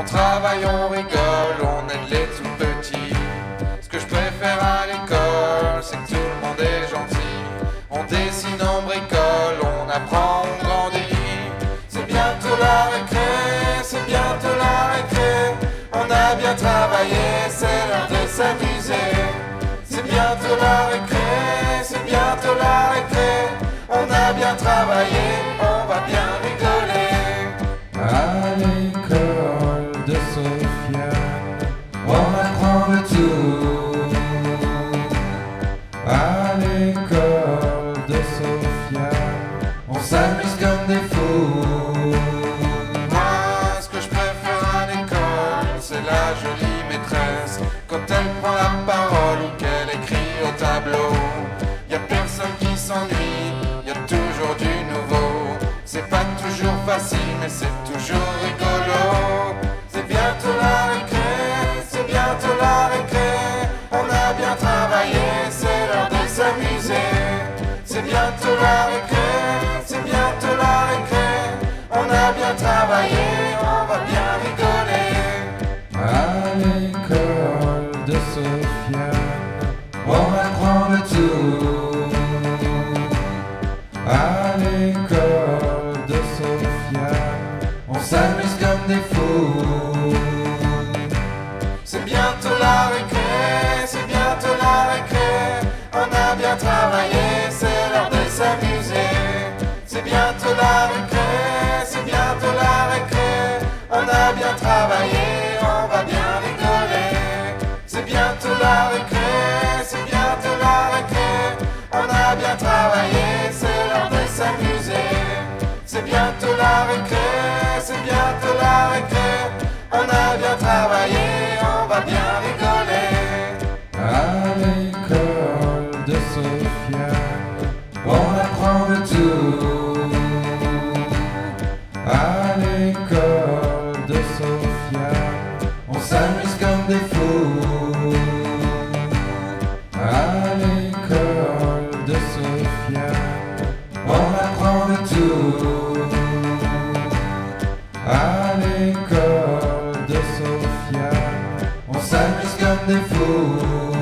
On travaille, on rigole, on aide les tout petits. Ce que je préfère à l'école, c'est que tout le monde est gentil. On dessine, on bricole, on apprend, on grandit. C'est bientôt la récré, c'est bientôt la récré. On a bien travaillé, c'est l'heure de s'amuser. C'est bientôt la récré, c'est bientôt la récré. On a bien travaillé, s'amuse comme des fous. Moi, ce que je préfère à l'école, c'est la jolie maîtresse. Quand elle prend la parole ou qu'elle écrit au tableau, y a personne qui s'ennuie, y a toujours du nouveau. C'est pas toujours facile, mais c'est toujours rigolo. C'est bientôt la récré, c'est bientôt la récré. On a bien travaillé, c'est l'heure de s'amuser. C'est bientôt la récré, on va bien rigoler. À l'école de Sofiane, on apprend le tout. À l'école de Sofiane, on s'amuse comme des fous. C'est bientôt la récré, c'est bientôt la récré. On a bien travaillé, c'est l'heure de s'amuser. C'est bientôt la à l'école de Sofia, on s'amuse comme des fous. À l'école de Sofia, on apprend de tout. À l'école de Sofia, on s'amuse comme des fous.